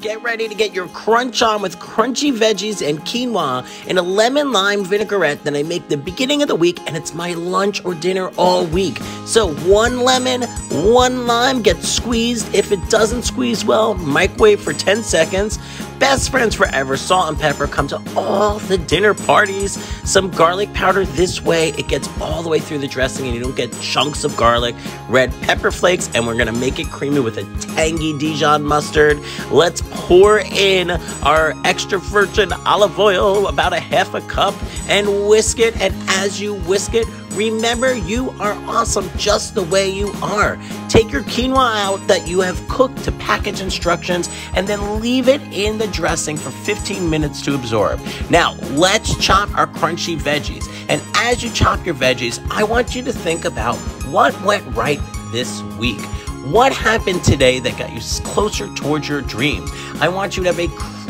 Get ready to get your crunch on with crunchy veggies and quinoa in a lemon lime vinaigrette that I make the beginning of the week, and it's my lunch or dinner all week. So, one lemon, one lime gets squeezed. If it doesn't squeeze well, microwave for 10 seconds. Best friends forever, salt and pepper come to all the dinner parties. Some garlic powder this way, it gets all the way through the dressing and you don't get chunks of garlic. Red pepper flakes, and we're gonna make it creamy with a tangy Dijon mustard. Let's pour in our extra virgin olive oil, about a half a cup, and whisk it. And as you whisk it, remember you are awesome just the way you are. Take your quinoa out that you have cooked to package instructions and then leave it in the dressing for 15 minutes to absorb. Now, let's chop our crunchy veggies. And as you chop your veggies, I want you to think about what went right this week. What happened today that got you closer towards your dreams? I want you to have a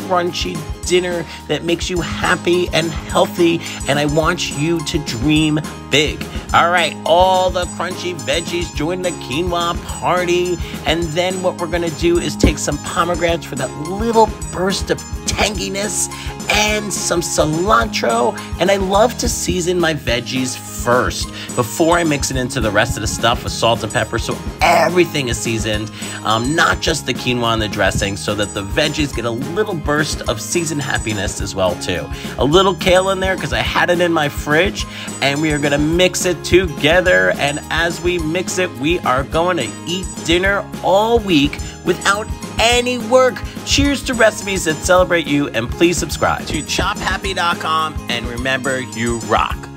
crunchy dinner that makes you happy and healthy, and I want you to dream big. All right, all the crunchy veggies join the quinoa party, and then what we're gonna do is take some pomegranates for that little burst of tanginess and some cilantro. And I love to season my veggies first before I mix it into the rest of the stuff with salt and pepper so everything is seasoned, um, not just the quinoa and the dressing, so that the veggies get a little burst of seasoned happiness as well too. A little kale in there because I had it in my fridge and we are going to mix it together and as we mix it, we are going to eat dinner all week without any work. Cheers to recipes that celebrate you and please subscribe to chophappy.com and remember you rock.